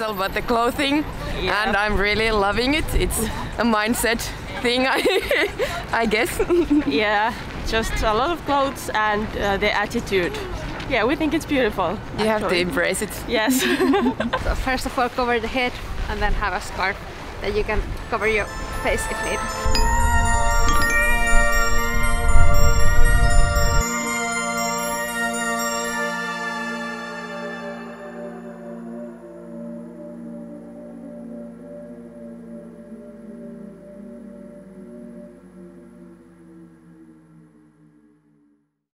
But the clothing, Yeah. and I'm really loving it. It's a mindset thing, I, I guess. Yeah, just a lot of clothes and uh, the attitude. Yeah, we think it's beautiful. You have to embrace it. Yes. So first of all, cover the head and then have a scarf that you can cover your face if needed.